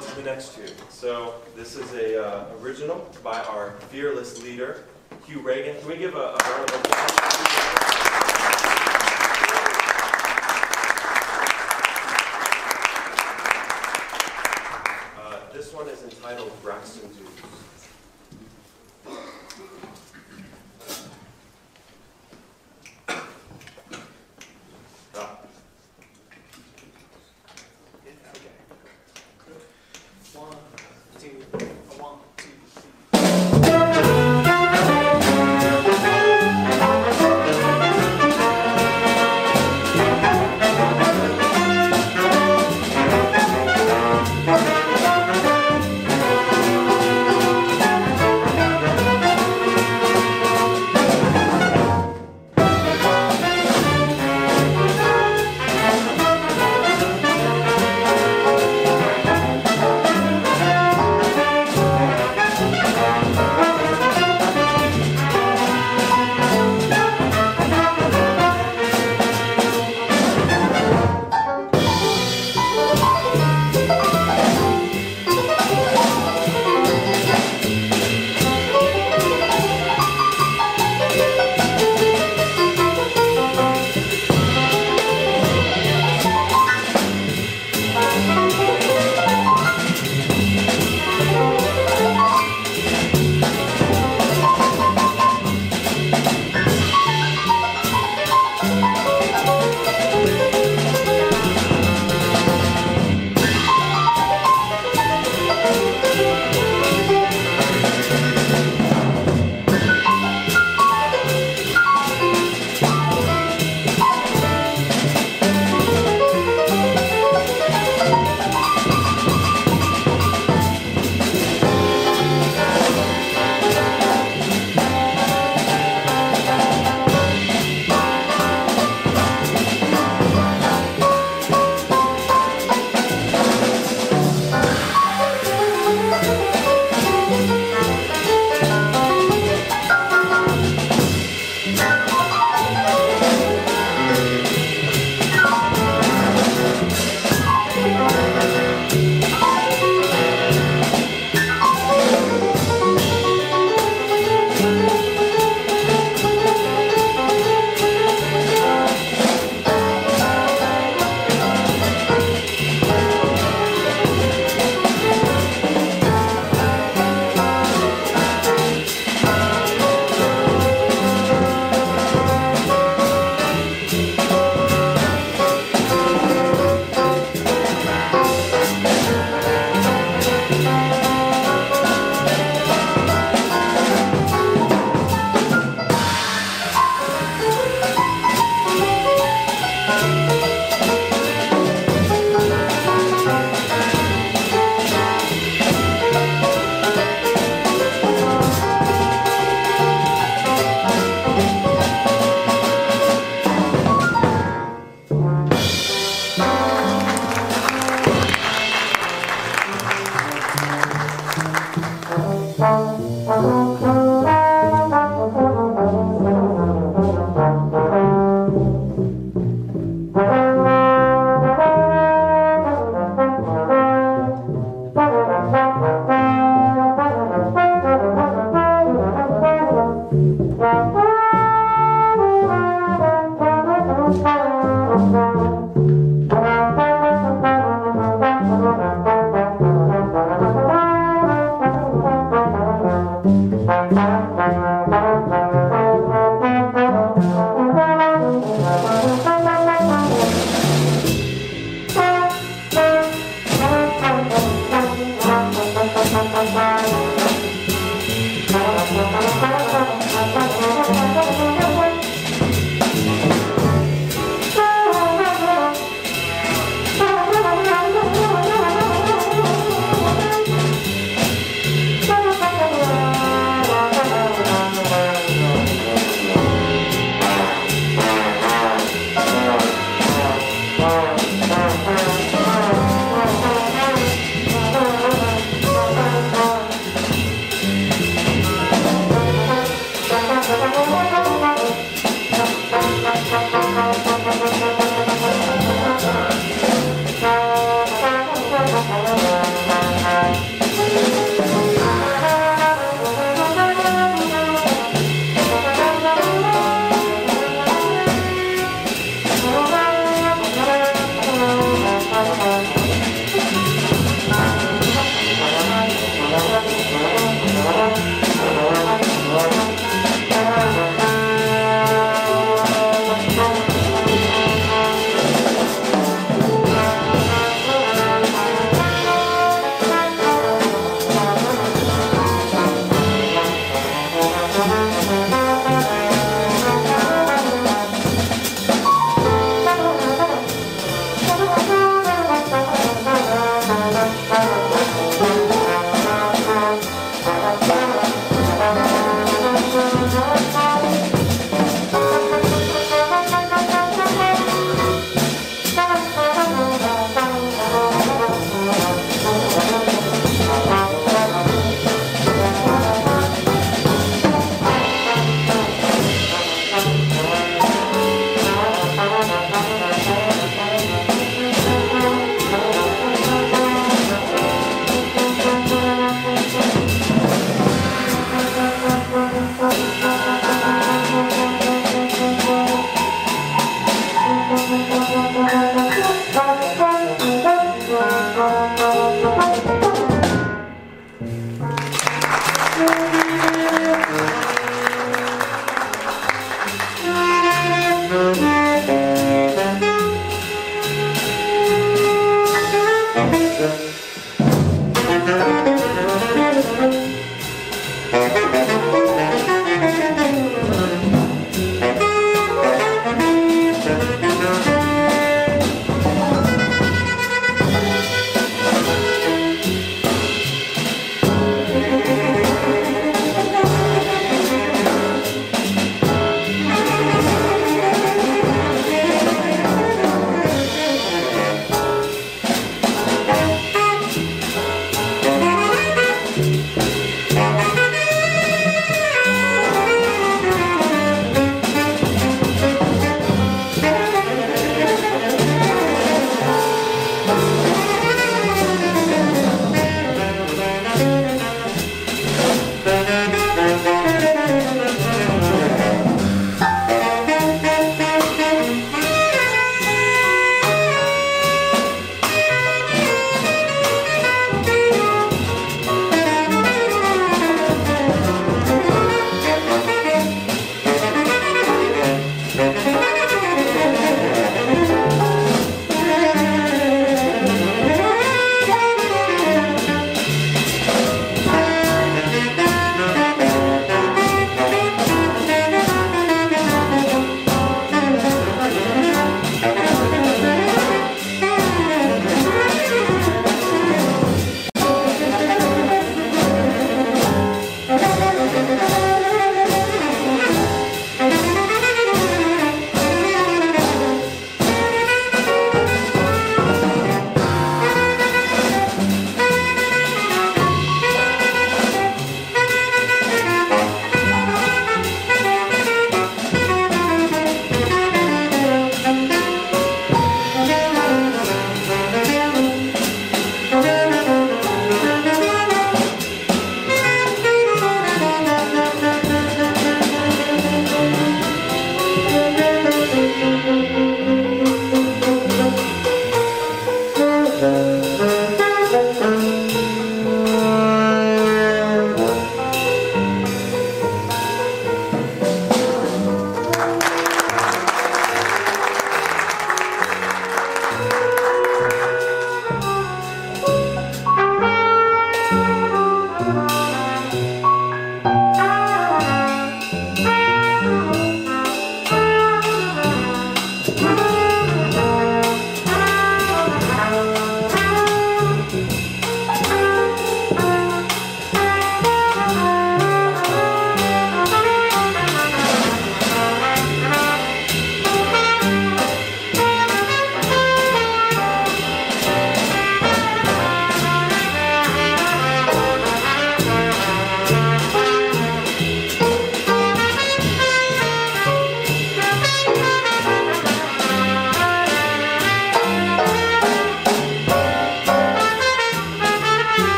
on to the next tune. So this is a uh, original by our fearless leader, Hugh Ragin. Can we give a, a round of applause? Uh, this one is entitled Braxton Due's. Ah. One, two,